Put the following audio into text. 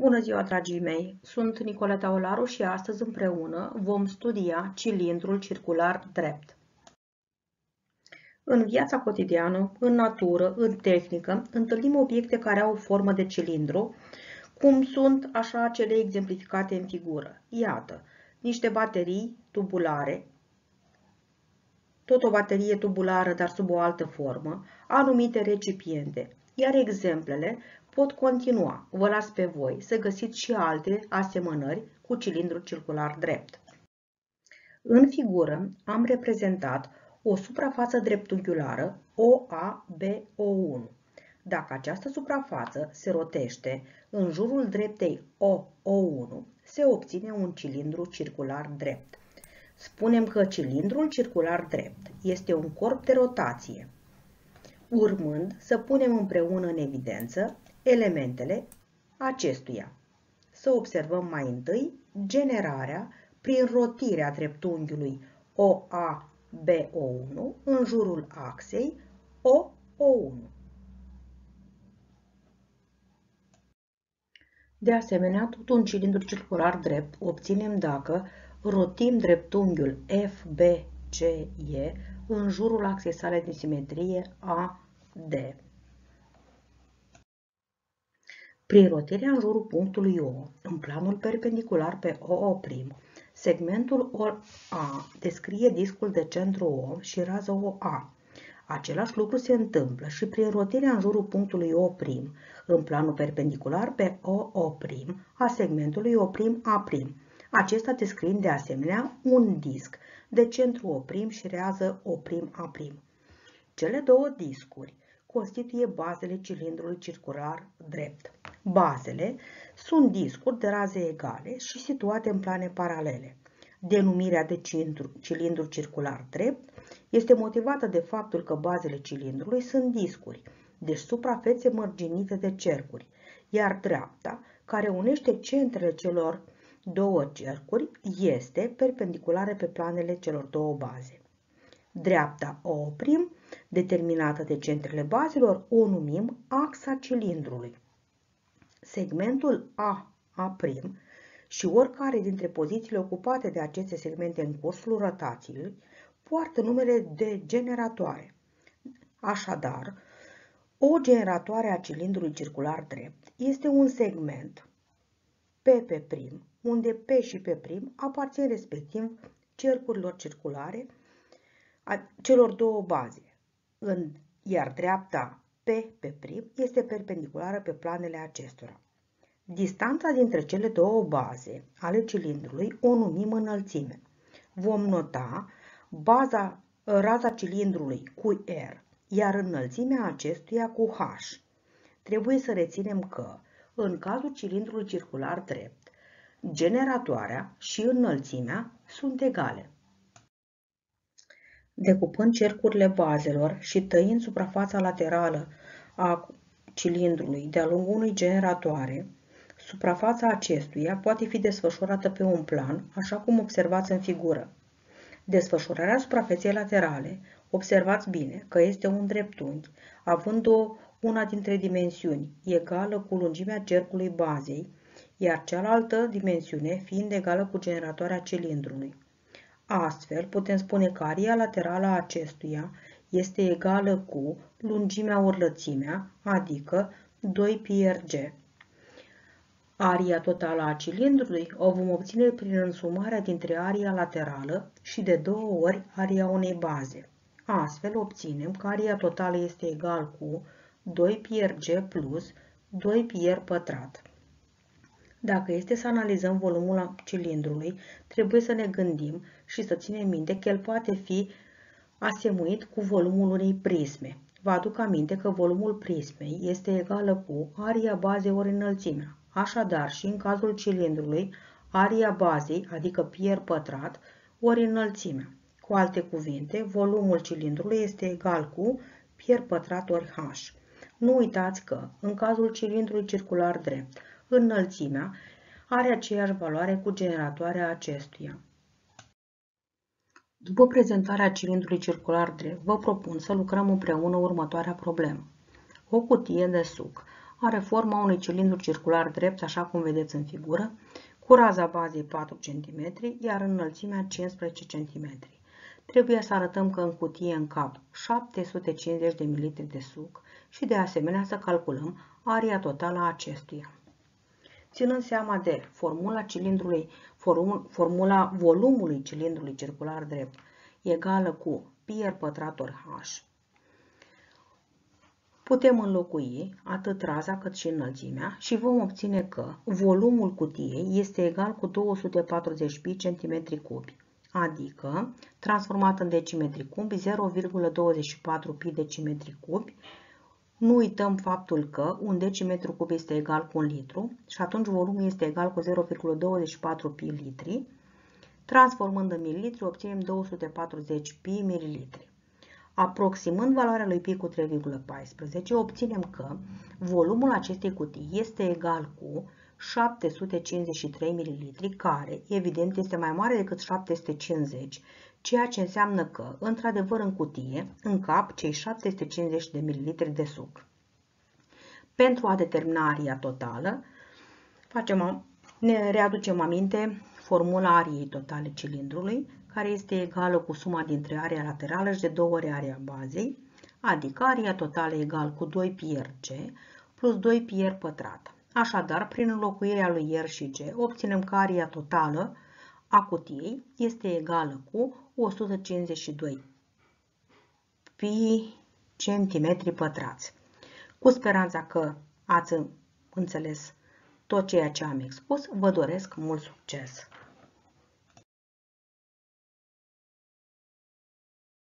Bună ziua, dragii mei! Sunt Nicoleta Olaru și astăzi împreună vom studia cilindrul circular drept. În viața cotidiană, în natură, în tehnică, întâlnim obiecte care au formă de cilindru, cum sunt așa cele exemplificate în figură. Iată, niște baterii tubulare, tot o baterie tubulară, dar sub o altă formă, anumite recipiente, iar exemplele pot continua. Vă las pe voi să găsiți și alte asemănări cu cilindru circular drept. În figură am reprezentat o suprafață dreptunghiulară OABO1. Dacă această suprafață se rotește în jurul dreptei OO1, se obține un cilindru circular drept. Spunem că cilindrul circular drept este un corp de rotație. Urmând să punem împreună în evidență elementele acestuia. Să observăm mai întâi generarea prin rotirea dreptunghiului OABO1 în jurul axei OO1. De asemenea, tot un cilindru circular drept obținem dacă rotim dreptunghiul FBCE în jurul axei sale de simetrie AD. Prin rotirea în jurul punctului O, în planul perpendicular pe OO', segmentul OA descrie discul de centru O și rază OA. Același lucru se întâmplă și prin rotirea în jurul punctului O', în planul perpendicular pe OO' a segmentului O'A'. Acesta descriind de asemenea un disc de centru O' și rează O'A'. Cele două discuri constituie bazele cilindrului circular drept. Bazele sunt discuri de raze egale și situate în plane paralele. Denumirea de cilindru, cilindru circular drept este motivată de faptul că bazele cilindrului sunt discuri, deci suprafețe mărginite de cercuri, iar dreapta, care unește centrele celor două cercuri, este perpendiculară pe planele celor două baze. Dreapta O', determinată de centrele bazelor, o numim axa cilindrului. Segmentul A, A' și oricare dintre pozițiile ocupate de aceste segmente în cursul rotației poartă numele de generatoare. Așadar, o generatoare a cilindrului circular drept este un segment PP', unde P și P' aparțin respectiv cercurilor circulare a celor două baze, în, iar dreapta P pe prim este perpendiculară pe planele acestora. Distanța dintre cele două baze ale cilindrului o numim înălțime. Vom nota baza, raza cilindrului cu R, iar înălțimea acestuia cu H. Trebuie să reținem că, în cazul cilindrului circular drept, generatoarea și înălțimea sunt egale. Decupând cercurile bazelor și tăind suprafața laterală a cilindrului de-a lungul unui generatoare, suprafața acestuia poate fi desfășurată pe un plan, așa cum observați în figură. Desfășurarea suprafeței laterale, observați bine că este un dreptunghi, având o una dintre dimensiuni egală cu lungimea cercului bazei, iar cealaltă dimensiune fiind egală cu generatoarea cilindrului. Astfel, putem spune că aria laterală a acestuia este egală cu lungimea ori lățimea, adică 2 pi. Aria totală a cilindrului o vom obține prin însumarea dintre aria laterală și de două ori aria unei baze. Astfel obținem că aria totală este egal cu 2 pi plus 2 pi pătrat. Dacă este să analizăm volumul cilindrului, trebuie să ne gândim și să ținem minte că el poate fi asemuit cu volumul unei prisme. Vă aduc aminte că volumul prismei este egală cu aria bazei ori înălțimea. Așadar, și în cazul cilindrului, aria bazei, adică pier pătrat, ori înălțimea. Cu alte cuvinte, volumul cilindrului este egal cu pier pătrat ori h. Nu uitați că, în cazul cilindrului circular drept, înălțimea are aceeași valoare cu generatoarea acestuia. După prezentarea cilindrului circular drept, vă propun să lucrăm împreună următoarea problemă. O cutie de suc are forma unui cilindru circular drept, așa cum vedeți în figură, cu raza bazei 4 cm, iar înălțimea 15 cm. Trebuie să arătăm că în cutie în cap 750 de ml de suc și de asemenea să calculăm aria totală a acestuia. Ținând seama de formula cilindrului, formula volumului cilindrului circular drept egală cu pi r pătrat ori h, putem înlocui atât raza cât și înălțimea și vom obține că volumul cutiei este egal cu 240 pi cm cubi, adică, transformat în decimetri cubi, 0,24 pi decimetri cubi. Nu uităm faptul că un decimetru cub este egal cu un litru și atunci volumul este egal cu 0,24 pi litri. Transformând în mililitri, obținem 240 pi mililitri. Aproximând valoarea lui pi cu 3,14, obținem că volumul acestei cutii este egal cu 753 ml, care, evident, este mai mare decât 750, ceea ce înseamnă că, într-adevăr, în cutie încap cei 750 de ml de suc. Pentru a determina aria totală, facem, ne readucem aminte formula ariei totale cilindrului, care este egală cu suma dintre area laterală și de două ori area bazei, adică area totală egal cu 2 pi RC plus 2 pi R pătrat. Așadar, prin înlocuirea lui R și G, obținem că area totală a cutiei este egală cu 152 pi centimetri pătrați. Cu speranța că ați înțeles tot ceea ce am expus, vă doresc mult succes!